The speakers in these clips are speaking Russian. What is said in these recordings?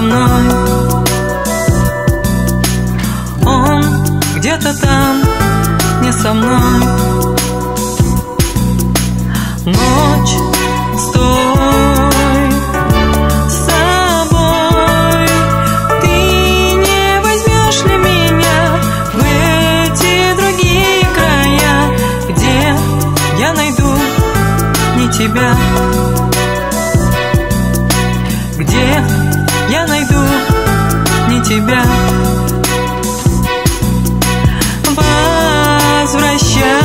мной. Он где-то там, не со мной. Ночь, стой с собой. Ты не возьмешь ли меня в эти другие края Где я найду не тебя, я найду не тебя. Возвращайся,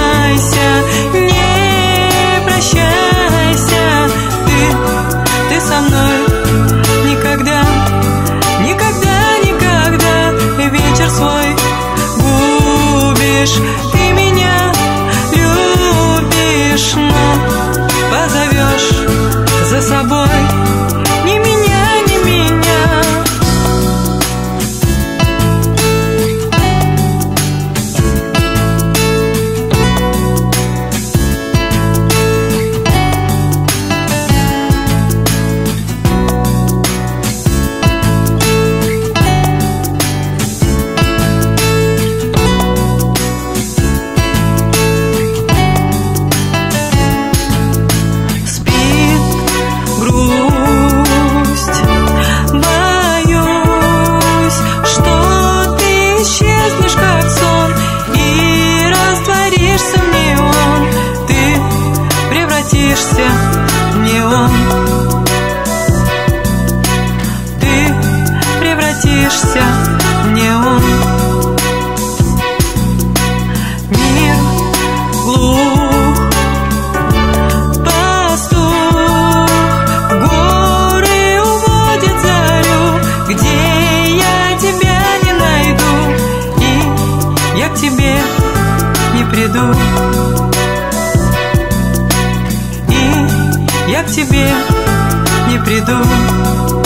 неон Ты превратишься в неон. Мир глух Пастух горы уводит зарю, где я тебя не найду, и я к тебе не приду, я к тебе не приду.